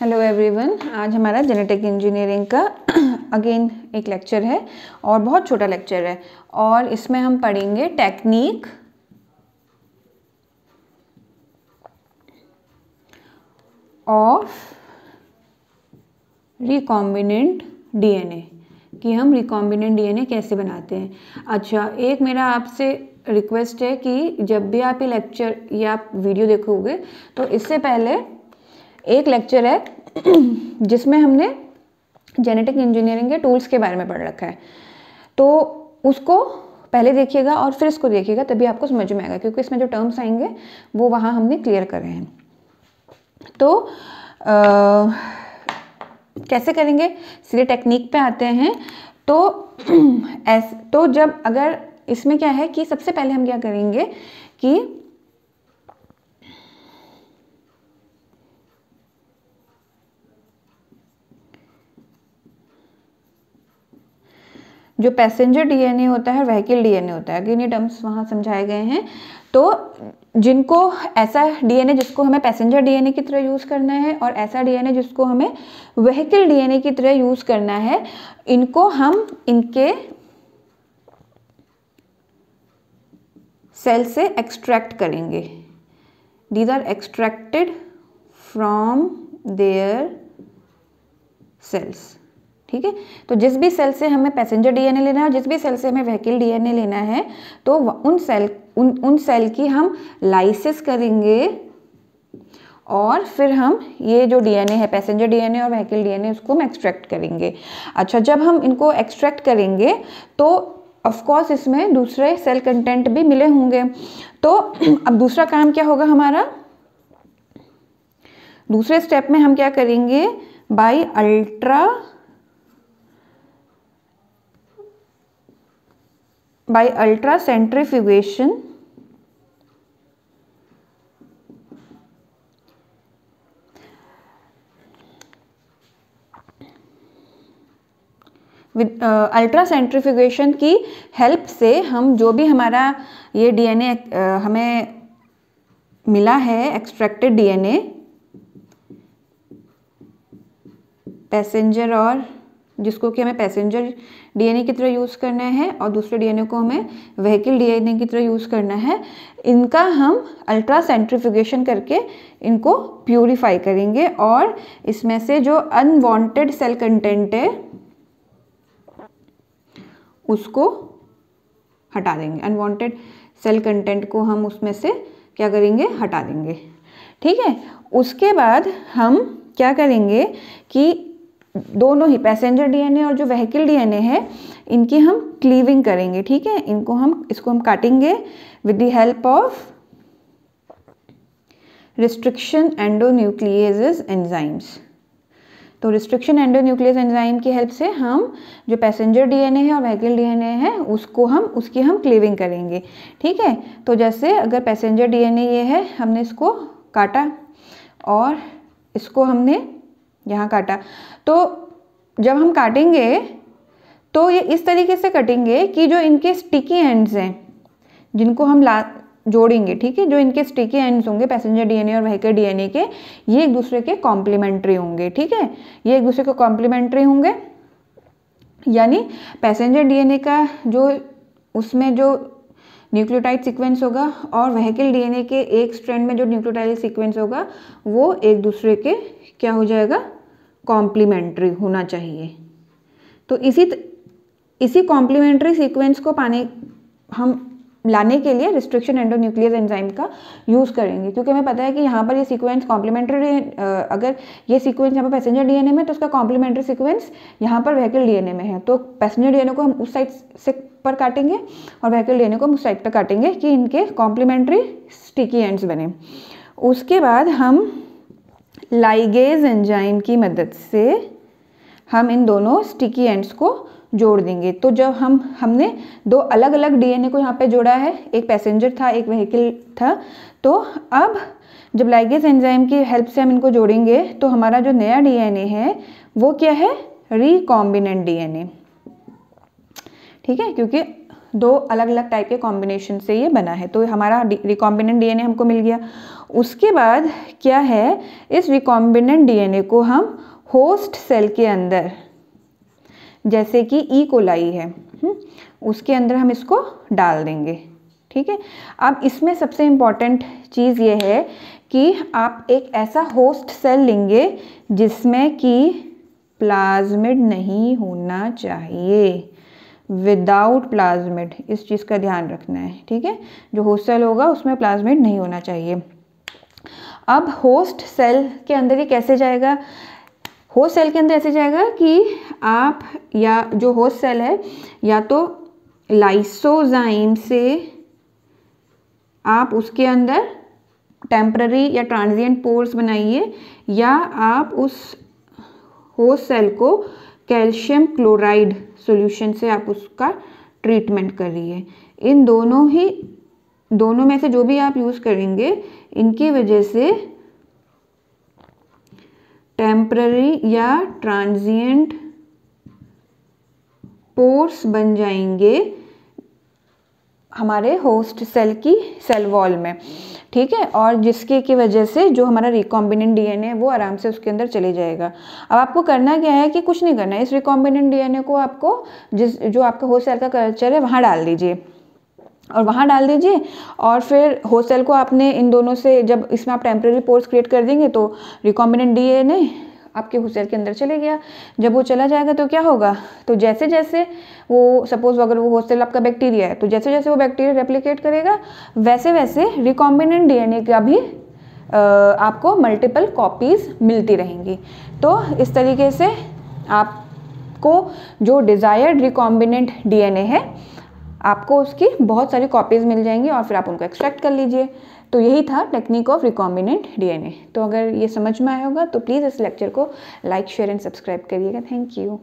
Hello everyone आज हमारा genetic engineering का अगेन एक लेक्चर है और बहुत छोटा लेक्चर है। और इसमें हम पढ़ेंगे टेक्निक ऑफ़ रिकॉम्बिनेंट डीएनए कि हम रिकॉम्बिनेंट डीएनए कैसे बनाते हैं। अच्छा एक मेरा आपसे रिक्वेस्ट है कि जब भी आप ये लेक्चर या आप वीडियो देखोगे तो इससे पहले एक लेक्चर है जिसमें हमने जेनेटिक इंजीनियरिंग के टूल्स के बारे में पढ़ रखा है। तो उसको पहले देखिएगा और फिर इसको देखिएगा तभी आपको समझ में आएगा क्योंकि इसमें जो टर्म्स आएँगे वो वहाँ हमने क्लियर करे हैं। तो आ, कैसे करेंगे? सीधे टेक्निक पे आते हैं। तो ऐस तो जब अगर इसमें क्या है कि सबसे पहले हम क्या करेंगे कि जो पैसेंजर डीएनए होता है, व्हीकल डीएनए होता है। अगेन ये टर्म्स वहाँ समझाए गए हैं तो जिनको ऐसा डीएनए जिसको हमें पैसेंजर डीएनए की तरह यूज़ करना है और ऐसा डीएनए जिसको हमें व्हीकल डीएनए की तरह यूज़ करना है, इनको हम इनके सेल से एक्सट्रैक्ट करेंगे। These are extracted from their cells ठीक है? तो जिस भी सेल से हमें पैसेंजर डीएनए लेना है जिस भी सेल से हमें व्हीकल डीएनए लेना है तो उन सेल उन उन सेल की हम लाइसिस करेंगे और फिर हम ये जो डीएनए है पैसेंजर डीएनए और व्हीकल डीएनए उसको हम एक्सट्रैक्ट करेंगे। अच्छा जब हम इनको एक्सट्रैक्ट करेंगे तो ऑफकोर्स इसमें दूसरे सेल कंटेंट भी मिले होंगे। तो अब दूसरा काम क्या होगा हमारा? दूसरे स्टेप में हम क्या करेंगे? By ultra by ultracentrifugation. With ultracentrifugation की हेल्प से हम जो भी हमारा ये डीएनए uh, हमें मिला है एक्सट्रैक्टेड डीएनए पैसेंजर और जिसको कि हमें पैसेंजर डीएनए की तरह यूज़ करना है और दूसरे डीएनए को हमें व्हीकल डीएनए की तरह यूज़ करना है, इनका हम अल्ट्रा सेंट्रीफ्यूगेशन करके इनको प्योरीफाई करेंगे और इसमें से जो अनवांटेड सेल कंटेंट है, उसको हटा देंगे। अनवांटेड सेल कंटेंट को हम उसमें से क्या करेंगे? हटा देंगे। ठीक है? उसके बाद हम क्या करेंगे कि दोनों ही पैसेंजर डीएनए और जो व्हीकल डीएनए है, इनकी हम क्लीविंग करेंगे, ठीक है? इनको हम, इसको हम काटेंगे with the help of restriction endonucleases enzymes तो रिस्ट्रिक्शन एंडोन्यूक्लियस एंजाइम की हेल्प से हम जो पैसेंजर डीएनए है और व्हीकल डीएनए है, उसको हम, उसकी हम क्लीविंग करेंगे, ठीक है? तो जैसे अगर पैसेंजर डीएनए ये है, हमने इसको काटा और इसको हमने यहाँ काटा। तो जब हम काटेंगे तो ये इस तरीके से कटेंगे कि जो इनके स्टिकी एंड्स हैं, जिनको हम ला, जोड़ेंगे, ठीक है? जो इनके स्टिकी एंड्स होंगे पैसेंजर डीएनए और व्हीकल डीएनए के, ये एक दूसरे के कॉम्प्लीमेंट्री होंगे, ठीक है? ये एक दूसरे के कॉम्प्लीमेंट्री होंगे। यानी पैसेंजर डीएनए का जो, उसमें जो न्यूक्लियोटाइड सीक्वेंस होगा और व्हीकल डीएनए के एक स्ट्रैंड में जो न्यूक्लियोटाइड सीक्वेंस होगा, वो एक दूसरे के क्या हो जाएगा? कॉम्प्लीमेंट्री होना चाहिए। तो इसी इसी कॉम्प्लीमेंट्री सीक्वेंस को पाने, हम लाने के लिए रिस्ट्रिक्शन एंडोन्यूक्लियस एंजाइम का यूज़ करेंगे। क्योंकि हमें पता है कि यहाँ पर ये सीक्वेंस कॉम्प्लीमेंट्री अगर ये सीक्वेंस यहाँ पर पैसेंजर डीएनए में तो उसका कॉम्प्लीमेंट्री सीक्वेंस यहाँ पर व्हीकल डीएनए में है। तो पैसेंजर डीएनए को हम उस साइड से पर काटेंगे और व्हीकल डीएनए को हम उस साइड पर काटेंगे कि इनके कॉम्प्लीमेंट्री स्टिकी एंड्स बने। उसके बाद हम लाइगेज एंजाइम की मदद से हम इन दोनों स्टिकी एंड्स को जोड़ देंगे। तो जब हम, हमने दो अलग अलग डीएनए को यहाँ पे जोड़ा है, एक पैसेंजर था, एक व्हीकल था तो अब जब लाइगेज एंजाइम की हेल्प से हम इनको जोड़ेंगे तो हमारा जो नया डीएनए है, वो क्या है? रिकॉम्बिनेंट डीएनए ठीक है? क्योंकि दो अलग अलग टाइप के कॉम्बिनेशन से ये बना है। तो हमारा रिकॉम्बिनेंट डीएनए हमको मिल गया। उसके बाद क्या है? इस रिकॉम्बिनेंट डीएनए को हम होस्ट सेल के अंदर जैसे कि ई e. कोलाई है हम्म, उसके अंदर हम इसको डाल देंगे ठीक है? अब इसमें सबसे इंपॉर्टेंट चीज़ ये है कि आप एक ऐसा होस्ट सेल लेंगे जिसमें कि प्लाज्मिड नहीं होना चाहिए। विदाउट प्लाज्मिड इस चीज़ का ध्यान रखना है, ठीक है? जो होस्ट सेल होगा, उसमें प्लाज्मिड नहीं होना चाहिए। अब होस्ट सेल के अंदर ये कैसे जाएगा? होस्ट सेल के अंदर ऐसे जाएगा कि आप या जो होस्ट सेल है, या तो लाइसोजाइम से आप उसके अंदर टेम्प्ररी या ट्रांजिएंट पोर्स बनाइए, या आप उस होस्ट सेल को कैल्शियम क्लोराइड सॉल्यूशन से आप उसका ट्रीटमेंट करिए इन दोनों ही, दोनों में से जो भी आप यूज़ करेंगे, इनकी वजह से टेम्प्ररी या ट्रांजिएंट पोर्स बन जाएँगे। हमारे होस्ट सेल की सेल वॉल में, ठीक है? और जिसके, की वजह से जो हमारा रिकॉम्बिनेंट डीएनए है, वो आराम से उसके अंदर चले जाएगा। अब आपको करना क्या है कि कुछ नहीं करना है। इस रिकॉम्बिनेंट डीएनए को आपको जिस, जो आपका होस्ट सेल का कल्चर है, वहाँ डाल दीजिए। और वहाँ डाल दीजिए और फिर होस्ट सेल को आपने इन दोनों से, जब इसमें आप टेम्प्रेरी पोर्स क्रिएट कर देंगे तो रिकॉम्बिनेंट डीएनए आपके हुसैल के अंदर चले गया। जब वो चला जाएगा तो क्या होगा? तो जैसे जैसे वो सपोज़ अगर वो होस्टेल आपका बैक्टीरिया है तो जैसे जैसे वो बैक्टीरिया रेप्लिकेट करेगा वैसे वैसे रिकॉम्बिनेंट डीएनए का भी आपको मल्टीपल कॉपीज़ मिलती रहेंगी। तो इस तरीके से आपको जो डिज़ायर्ड रिकॉम्बिनेंट डीएनए है आपको उसकी बहुत सारी कॉपीज़ मिल जाएँगी और फिर आप उनको एक्सट्रैक्ट कर लीजिए। तो यही था टेक्निक ऑफ़ रिकॉम्बिनेंट डीएनए तो अगर ये समझ में आया होगा तो प्लीज़ इस लेक्चर को लाइक शेयर एंड सब्सक्राइब करिएगा। Thank you